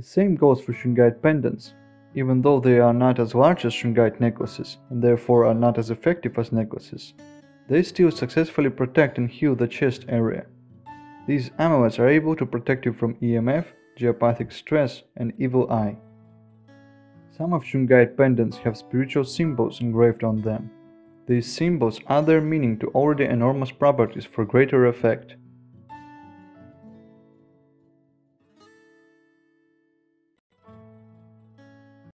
The same goes for shungite pendants. Even though they are not as large as shungite necklaces and therefore are not as effective as necklaces, they still successfully protect and heal the chest area. These amulets are able to protect you from EMF, geopathic stress, and evil eye. Some of shungite pendants have spiritual symbols engraved on them. These symbols add their meaning to already enormous properties for greater effect.